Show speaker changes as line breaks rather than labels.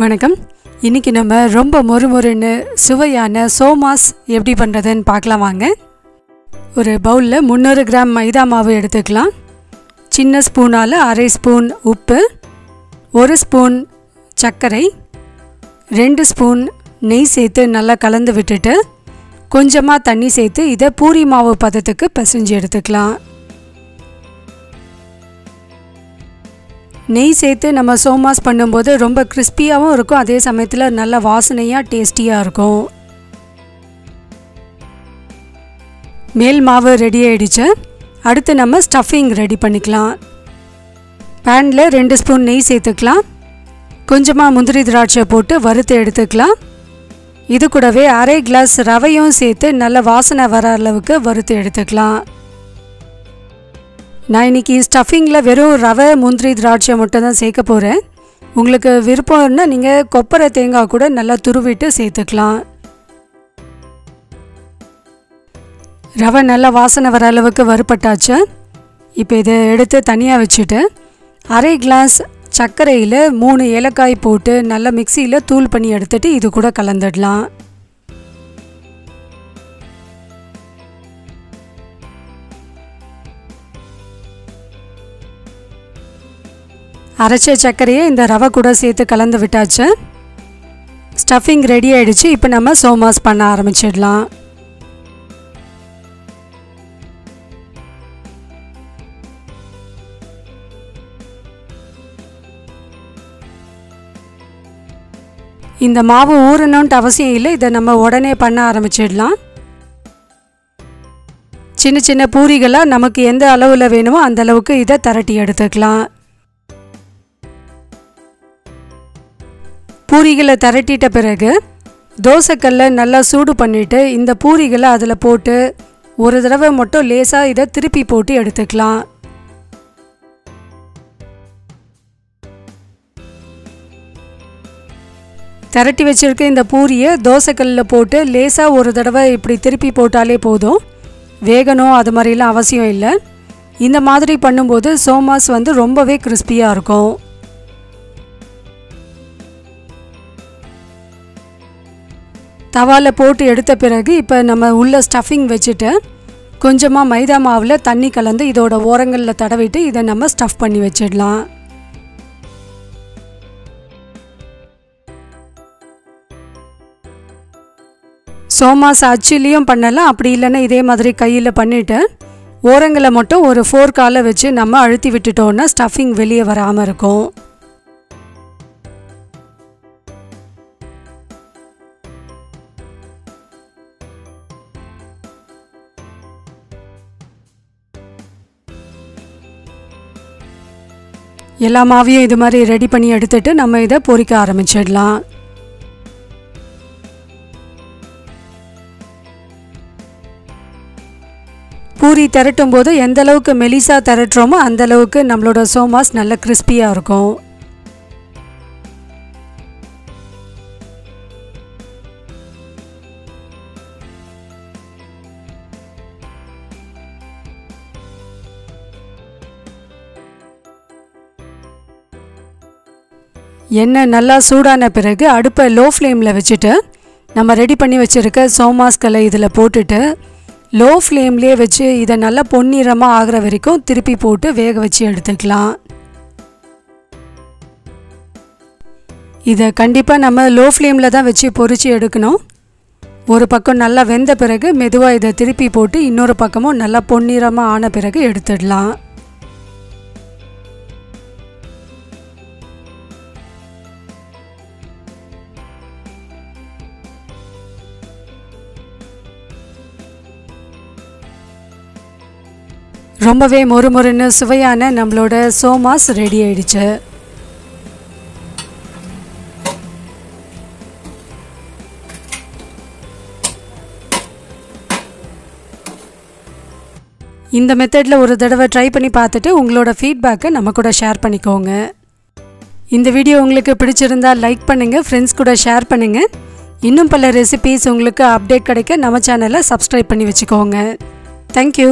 வணக்கம். இன்னைக்கு நம்ம ரொம்ப மொறுமொறுன்னு சுவையான சோமாஸ் எப்படி பண்ணுறதுன்னு பார்க்கலாம் வாங்க. ஒரு பவுலில் முந்நூறு கிராம் மைதா மாவு எடுத்துக்கலாம். சின்ன ஸ்பூனால் அரை ஸ்பூன் உப்பு ஒரு ஸ்பூன் சர்க்கரை ரெண்டு ஸ்பூன் நெய் சேர்த்து நல்லா கலந்து விட்டுட்டு கொஞ்சமாக தண்ணி சேர்த்து இதை பூரி மாவு பதத்துக்கு பிசைஞ்சு எடுத்துக்கலாம். நெய் சேர்த்து நம்ம சோமாஸ் பண்ணும்போது ரொம்ப கிறிஸ்பியாகவும் இருக்கும். அதே சமயத்தில் நல்ல வாசனையாக டேஸ்டியாக இருக்கும். மேல் மாவு ரெடி ஆகிடுச்சு அடுத்து நம்ம ஸ்டஃபிங் ரெடி பண்ணிக்கலாம். பேனில் ரெண்டு ஸ்பூன் நெய் சேர்த்துக்கலாம். கொஞ்சமாக முந்திரி திராட்சை போட்டு வறுத்து எடுத்துக்கலாம். இது கூடவே அரை கிளாஸ் ரவையும் சேர்த்து நல்ல வாசனை வர அளவுக்கு வறுத்து எடுத்துக்கலாம். நான் இன்னைக்கு ஸ்டஃபிங்கில் வெறும் ரவை முந்திரி திராட்சை மட்டும் தான் சேர்க்க போகிறேன் உங்களுக்கு விருப்பம்னா நீங்கள் கொப்பரை தேங்காய் கூட நல்லா துருவிட்டு சேர்த்துக்கலாம். ரவை நல்லா வாசனை வர அளவுக்கு வறுப்பட்டாச்சு இப்போ இதை எடுத்து தனியாக வச்சுட்டு அரை கிளாஸ் சர்க்கரையில் மூணு ஏலக்காய் போட்டு நல்லா மிக்சியில் தூள் பண்ணி எடுத்துகிட்டு இது கூட கலந்துடலாம். அரைச்ச சர்க்கரையை இந்த ரவை கூட சேர்த்து கலந்து விட்டாச்சு. ஸ்டஃபிங் ரெடி ஆகிடுச்சு இப்போ நம்ம சோமாஸ் பண்ண ஆரம்பிச்சிடலாம். இந்த மாவு ஊறணுன்ட்டு அவசியம் இல்லை. இதை நம்ம உடனே பண்ண ஆரம்பிச்சிடலாம். சின்ன சின்ன பூரிகளாக நமக்கு எந்த அளவில் வேணுமோ அந்த அளவுக்கு இதை திரட்டி எடுத்துக்கலாம். பூரிகளை திரட்டிட்ட பிறகு தோசைக்கல்லை நல்லா சூடு பண்ணிவிட்டு இந்த பூரிகளை அதில் போட்டு ஒரு தடவை மட்டும் லேசாக இதை திருப்பி போட்டு எடுத்துக்கலாம். திரட்டி வச்சுருக்க இந்த பூரியை தோசைக்கல்லில் போட்டு லேசாக ஒரு தடவை இப்படி திருப்பி போட்டாலே போதும். வேகணும் அது மாதிரிலாம் அவசியம் இல்லை. இந்த மாதிரி பண்ணும்போது சோமாஸ் வந்து ரொம்பவே கிறிஸ்பியாக இருக்கும். தவாவில் போட்டு எடுத்த பிறகு இப்போ நம்ம உள்ள ஸ்டஃபிங் வச்சுட்டு கொஞ்சமாக மைதா மாவில் தண்ணி கலந்து இதோட ஓரங்களில் தடவிட்டு இதை நம்ம ஸ்டஃப் பண்ணி வச்சிடலாம். சோமாஸ் அச்சிலையும் பண்ணலாம் அப்படி இல்லைன்னா இதே மாதிரி கையில் பண்ணிவிட்டு ஓரங்களை மட்டும் ஒரு ஃபோர்க்கால வச்சு நம்ம அழுத்தி விட்டுட்டோன்னா ஸ்டஃபிங் வெளியே வராமல் இருக்கும். எல்லா மாவையும் இது மாதிரி ரெடி பண்ணி எடுத்துட்டு நம்ம இதை பொரிக்க ஆரம்பிச்சிடலாம். பூரி திரட்டும் போது எந்த அளவுக்கு மெலிசா திரட்டுறோமோ அந்த அளவுக்கு நம்மளோட சோமாஸ் நல்ல கிறிஸ்பியாக இருக்கும். எண்ணெய் நல்லா சூடான பிறகு அடுப்பை லோ ஃப்ளேமில் வச்சுட்டு நம்ம ரெடி பண்ணி வச்சுருக்க சோமாஸ்களை இதில் போட்டுட்டு லோ ஃப்ளேம்லேயே வச்சு இதை நல்லா பொன்னிறமாக ஆகிற வரைக்கும் திருப்பி போட்டு வேக வச்சு எடுத்துக்கலாம். இதை கண்டிப்பாக நம்ம லோ ஃப்ளேமில் தான் வச்சு பொறிச்சு எடுக்கணும். ஒரு பக்கம் நல்லா வெந்த பிறகு மெதுவாக இதை திருப்பி போட்டு இன்னொரு பக்கமும் நல்லா பொன்னிறமாக ஆன பிறகு எடுத்துடலாம். ரொம்பவே மொறுமொறுன்னு சுவையான நம்மளோட சோமாஸ் ரெடி ஆயிடுச்சு. இந்த மெத்தடில் ஒரு தடவை ட்ரை பண்ணி பார்த்துட்டு உங்களோட ஃபீட்பேக்கை நம்ம கூட ஷேர் பண்ணிக்கோங்க. இந்த வீடியோ உங்களுக்கு பிடிச்சிருந்தா லைக் பண்ணுங்கள் ஃப்ரெண்ட்ஸ் கூட ஷேர் பண்ணுங்கள் இன்னும் பல ரெசிபீஸ் உங்களுக்கு அப்டேட் கிடைக்க நம்ம சேனலை சப்ஸ்கிரைப் பண்ணி வச்சுக்கோங்க. தேங்க்யூ